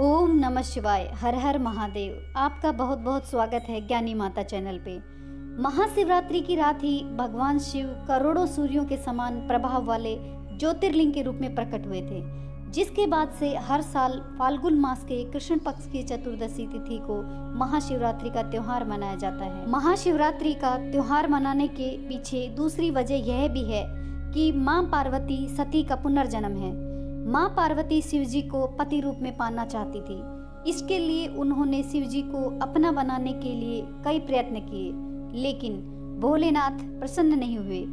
ओम नमः शिवाय, हर हर महादेव। आपका बहुत बहुत स्वागत है ज्ञानी माता चैनल पे। महाशिवरात्रि की रात ही भगवान शिव करोड़ों सूर्यों के समान प्रभाव वाले ज्योतिर्लिंग के रूप में प्रकट हुए थे, जिसके बाद से हर साल फाल्गुन मास के कृष्ण पक्ष की चतुर्दशी तिथि को महाशिवरात्रि का त्योहार मनाया जाता है। महाशिवरात्रि का त्योहार मनाने के पीछे दूसरी वजह यह भी है कि माँ पार्वती सती का पुनर्जन्म है। माँ पार्वती शिवजी को पति रूप में पाना चाहती थी। इसके लिए उन्होंने शिव जी को अपना बनाने के लिए कई प्रयत्न किए, लेकिन भोलेनाथ प्रसन्न नहीं हुए,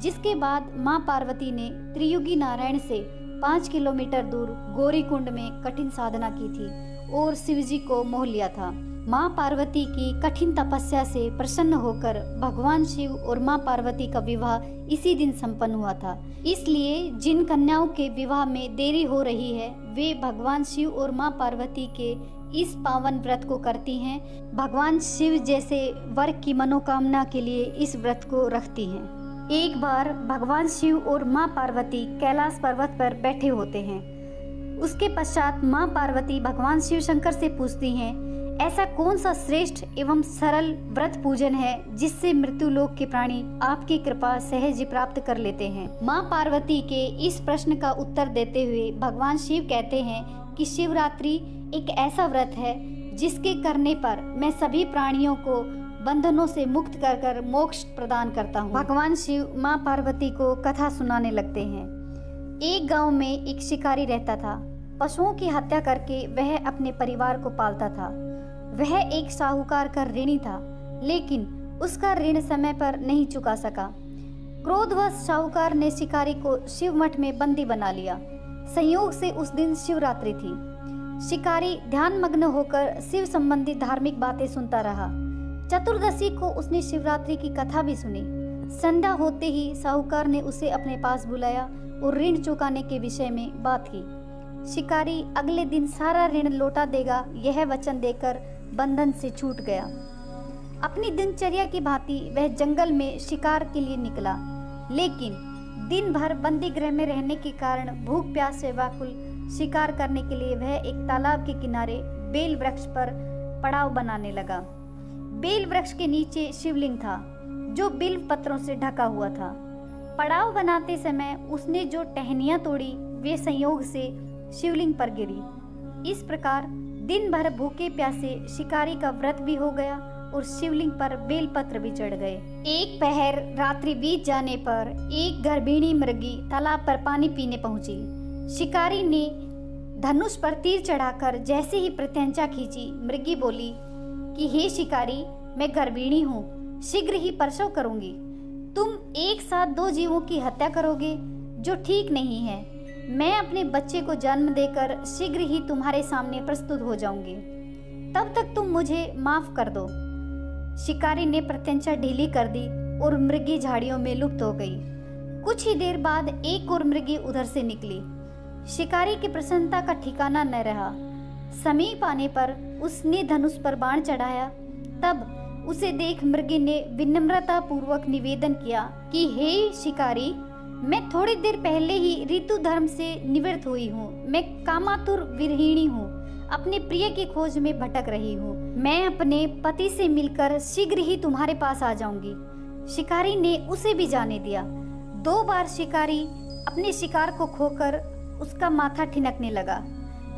जिसके बाद माँ पार्वती ने त्रियुगी नारायण से पाँच किलोमीटर दूर गौरी कुंड में कठिन साधना की थी और शिव जी को मोह लिया था। माँ पार्वती की कठिन तपस्या से प्रसन्न होकर भगवान शिव और माँ पार्वती का विवाह इसी दिन संपन्न हुआ था। इसलिए जिन कन्याओं के विवाह में देरी हो रही है, वे भगवान शिव और माँ पार्वती के इस पावन व्रत को करती हैं। भगवान शिव जैसे वर्ग की मनोकामना के लिए इस व्रत को रखती हैं। एक बार भगवान शिव और माँ पार्वती कैलाश पर्वत पर बैठे होते हैं। उसके पश्चात माँ पार्वती भगवान शिव शंकर से पूछती हैं ऐसा कौन सा श्रेष्ठ एवं सरल व्रत पूजन है जिससे मृत्यु लोक के प्राणी आपकी कृपा सहज प्राप्त कर लेते हैं? माँ पार्वती के इस प्रश्न का उत्तर देते हुए भगवान शिव कहते हैं कि शिवरात्रि एक ऐसा व्रत है जिसके करने पर मैं सभी प्राणियों को बंधनों से मुक्त कर कर मोक्ष प्रदान करता हूँ। भगवान शिव माँ पार्वती को कथा सुनाने लगते हैं। एक गाँव में एक शिकारी रहता था। पशुओं की हत्या करके वह अपने परिवार को पालता था। वह एक साहूकार का ऋणी था, लेकिन उसका ऋण समय पर नहीं चुका सका। क्रोधवश साहूकार ने शिकारी को शिव मठ में बंदी बना लिया। संयोग से उस दिन शिवरात्रि थी। शिकारी ध्यान मग्न होकर शिव संबंधी धार्मिक बातें सुनता रहा। चतुर्दशी को उसने शिवरात्रि की कथा भी सुनी। संध्या होते ही साहूकार ने उसे अपने पास बुलाया और ऋण चुकाने के विषय में बात की। शिकारी, अगले दिन सारा ऋण लौटा देगा, यह वचन देकर बंधन से छूट गया। अपनी दिनचर्या की भांति वह जंगल में शिकार के लिए निकला। लेकिन दिन भर बंदी गृह में रहने के कारण भूख, प्यास से व्याकुल शिकार करने के लिए वह एक तालाब के किनारे बेल वृक्ष पर पड़ाव बनाने लगा। बेल वृक्ष के नीचे शिवलिंग था, जो बिल पत्रों से ढका हुआ था। पड़ाव बनाते समय उसने जो टहनियाँ तोड़ी, वे संयोग से शिवलिंग पर गिरी। इस प्रकार दिन भर भूखे प्यासे शिकारी का व्रत भी हो गया और शिवलिंग पर बेलपत्र भी चढ़ गए। एक पहर रात्रि बीत जाने पर एक गर्भिणी मृगी तालाब पर पानी पीने पहुँची। शिकारी ने धनुष पर तीर चढ़ाकर जैसे ही प्रत्यंचा खींची, मृगी बोली, कि हे शिकारी, मैं गर्भिणी हूँ, शीघ्र ही प्रसव करूँगी। तुम एक साथ दो जीवों की हत्या करोगे, जो ठीक नहीं है। मैं अपने बच्चे को जन्म देकर शीघ्र ही तुम्हारे सामने प्रस्तुत हो जाऊँगी। तब तक तुम मुझे माफ़ कर दो। शिकारी ने प्रत्यंचा ढीली कर दी और मृगी झाड़ियों में लुप्त हो गई। कुछ ही देर बाद एक और मृगी उधर से निकली। शिकारी की प्रसन्नता का ठिकाना न रहा। समीप आने पर उसने धनुष पर बाण चढ़ाया। तब उसे देख मृगी ने विनम्रता पूर्वक निवेदन किया कि, हे शिकारी मैं थोड़ी देर पहले ही ऋतु धर्म से निवृत्त हुई हूँ। मैं कामातुर विरहिणी हूँ। अपने प्रिय की खोज में भटक रही हूँ। मैं अपने पति से मिलकर शीघ्र ही तुम्हारे पास आ जाऊँगी। शिकारी ने उसे भी जाने दिया। दो बार शिकारी अपने शिकार को खोकर उसका माथा ठिनकने लगा।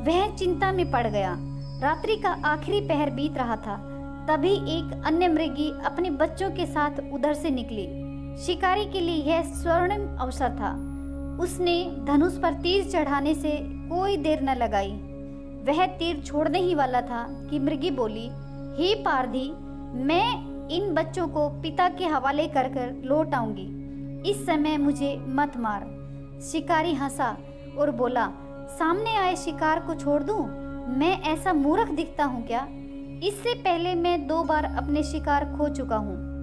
वह चिंता में पड़ गया। रात्रि का आखिरी पहर बीत रहा था। तभी एक अन्य मृगी अपने बच्चों के साथ उधर से निकली। शिकारी के लिए यह स्वर्णिम अवसर था। उसने धनुष पर तीर चढ़ाने से कोई देर न लगाई। वह तीर छोड़ने ही वाला था कि मृगी बोली, हे पारधी, मैं इन बच्चों को पिता के हवाले कर कर लौट आऊँगी। इस समय मुझे मत मार। शिकारी हंसा और बोला, सामने आए शिकार को छोड़ दूँ? मैं ऐसा मूर्ख दिखता हूँ क्या? इससे पहले मैं दो बार अपने शिकार खो चुका हूँ।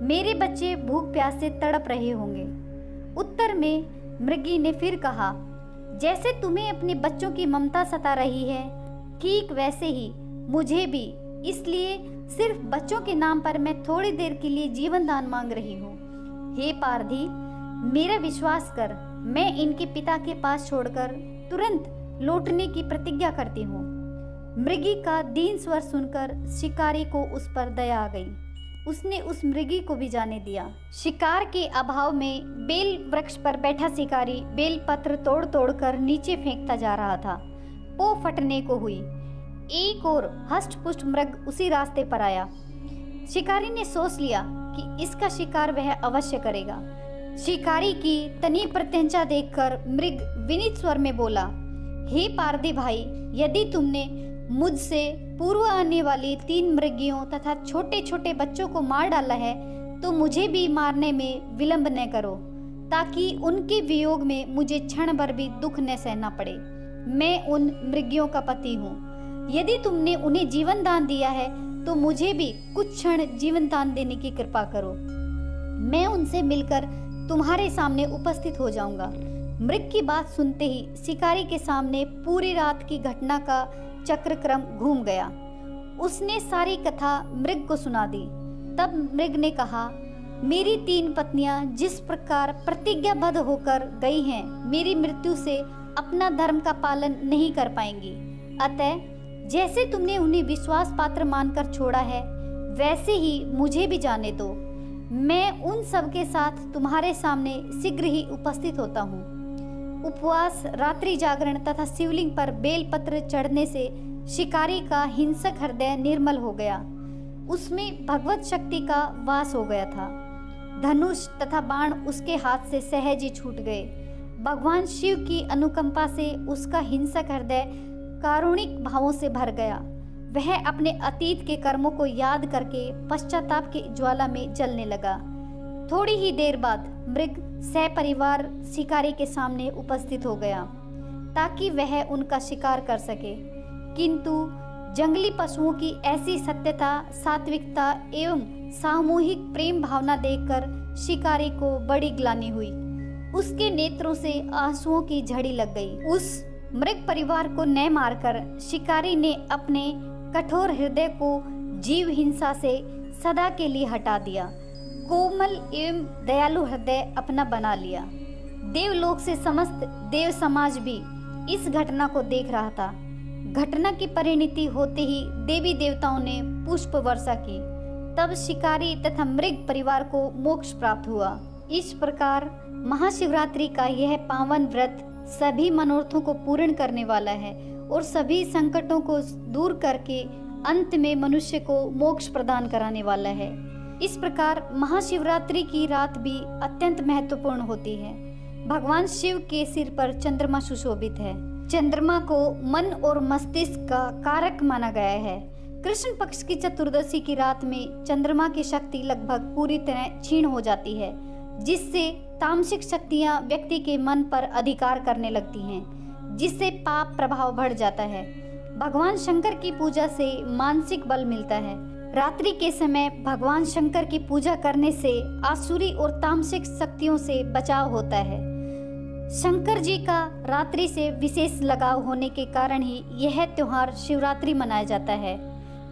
मेरे बच्चे भूख प्यास से तड़प रहे होंगे। उत्तर में मृगी ने फिर कहा, जैसे तुम्हें अपने बच्चों की ममता सता रही है, ठीक वैसे ही मुझे भी। इसलिए सिर्फ़ बच्चों के नाम पर मैं थोड़ी देर के लिए जीवन दान मांग रही हूँ। हे पारधी, मेरा विश्वास कर, मैं इनके पिता के पास छोड़कर तुरंत लौटने की प्रतिज्ञा करती हूँ। मृगी का दीन स्वर सुनकर शिकारी को उस पर दया आ गई। उसने उस मृगी को भी जाने दिया। शिकार के अभाव में बेल वृक्ष पर बैठा शिकारी बेल पत्र तोड़ तोड़ कर नीचे फेंकता जा रहा था। पो फटने को हुई। एक और हष्ट पुष्ट मृग उसी रास्ते पर आया। शिकारी ने सोच लिया कि इसका शिकार वह अवश्य करेगा। शिकारी की तनी प्रत्यंचा देखकर मृग विनित स्वर में बोला, हे पारदी भाई, यदि तुमने मुझसे पूर्व आने वाली तीन मृगियों तथा छोटे छोटे बच्चों को मार डाला है तो मुझे भी मारने में विलंब न करो, ताकि उनके वियोग में मुझे क्षण भर भी दुख न सहना पड़े। मैं उन मृगियों का पति हूँ। यदि तुमने उन्हें जीवन दान दिया है तो मुझे भी कुछ क्षण जीवन दान देने की कृपा करो। मैं उनसे मिलकर तुम्हारे सामने उपस्थित हो जाऊँगा। मृग की बात सुनते ही शिकारी के सामने पूरी रात की घटना का चक्रक्रम घूम गया। उसने सारी कथा मृग को सुना दी। तब मृग ने कहा, मेरी तीन पत्नियाँ जिस प्रकार प्रतिज्ञाबद्ध होकर गई हैं, मेरी मृत्यु से अपना धर्म का पालन नहीं कर पाएँगी। अतः, जैसे तुमने उन्हें विश्वास पात्र मानकर छोड़ा है, वैसे ही मुझे भी जाने दो। मैं उन सब के साथ तुम्हारे सामने शीघ्र ही उपस्थित होता हूँ। उपवास, रात्रि जागरण तथा शिवलिंग पर बेलपत्र चढ़ने से शिकारी का हिंसक हृदय निर्मल हो गया। उसमें भगवत शक्ति का वास हो गया था। धनुष तथा बाण उसके हाथ से सहज ही छूट गए। भगवान शिव की अनुकंपा से उसका हिंसक हृदय कारुणिक भावों से भर गया। वह अपने अतीत के कर्मों को याद करके पश्चाताप की ज्वाला में जलने लगा। थोड़ी ही देर बाद मृग सहपरिवार शिकारी के सामने उपस्थित हो गया, ताकि वह उनका शिकार कर सके। किंतु जंगली पशुओं की ऐसी सत्यता, सात्विकता एवं सामूहिक प्रेम भावना देखकर शिकारी को बड़ी ग्लानी हुई। उसके नेत्रों से आंसुओं की झड़ी लग गई। उस मृग परिवार को न मारकर शिकारी ने अपने कठोर हृदय को जीव हिंसा से सदा के लिए हटा दिया। कोमल एवं दयालु हृदय अपना बना लिया। देवलोक से समस्त देव समाज भी इस घटना को देख रहा था। घटना की परिणति होते ही देवी देवताओं ने पुष्प वर्षा की। तब शिकारी तथा मृग परिवार को मोक्ष प्राप्त हुआ। इस प्रकार महाशिवरात्रि का यह पावन व्रत सभी मनोरथों को पूर्ण करने वाला है और सभी संकटों को दूर करके अंत में मनुष्य को मोक्ष प्रदान कराने वाला है। इस प्रकार महाशिवरात्रि की रात भी अत्यंत महत्वपूर्ण होती है। भगवान शिव के सिर पर चंद्रमा सुशोभित है। चंद्रमा को मन और मस्तिष्क का कारक माना गया है। कृष्ण पक्ष की चतुर्दशी की रात में चंद्रमा की शक्ति लगभग पूरी तरह क्षीण हो जाती है, जिससे तामसिक शक्तियाँ व्यक्ति के मन पर अधिकार करने लगती हैं, जिससे पाप प्रभाव बढ़ जाता है। भगवान शंकर की पूजा से मानसिक बल मिलता है। रात्रि के समय भगवान शंकर की पूजा करने से आसुरी और तामसिक शक्तियों से बचाव होता है। शंकर जी का रात्रि से विशेष लगाव होने के कारण ही यह त्योहार शिवरात्रि मनाया जाता है।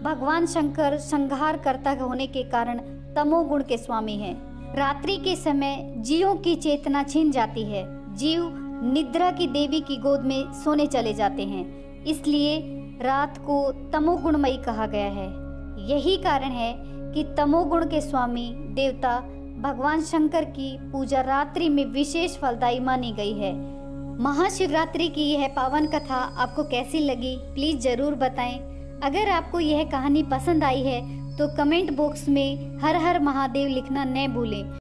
भगवान शंकर संहार करता होने के कारण तमोगुण के स्वामी हैं। रात्रि के समय जीवों की चेतना छीन जाती है। जीव निद्रा की देवी की गोद में सोने चले जाते हैं। इसलिए रात को तमोगुणमयी कहा गया है। यही कारण है कि तमोगुण के स्वामी देवता भगवान शंकर की पूजा रात्रि में विशेष फलदायी मानी गई है। महाशिवरात्रि की यह पावन कथा आपको कैसी लगी, प्लीज़ ज़रूर बताएँ। अगर आपको यह कहानी पसंद आई है तो कमेंट बॉक्स में हर हर महादेव लिखना न भूलें।